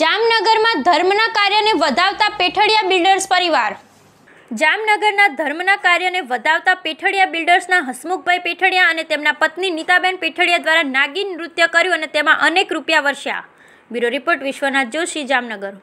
જામનગરમાં ધર્મના કાર્યને વધાવતા પેઠળિયા બિલ્ડર્સ પરિવાર. જામનગરના ધર્મના કાર્યને વધાવતા પેઠળિયા બિલ્ડર્સના હસમુખભાઈ પેઠળિયા અને તેમના પત્ની નીતાબેન પેઠળિયા દ્વારા નાગિન નૃત્ય કર્યું અને તેમાં અનેક રૂપિયા વર્ષ્યા બ્યુરો રિપોર્ટ વિશ્વનાથ જોશી, જામનગર.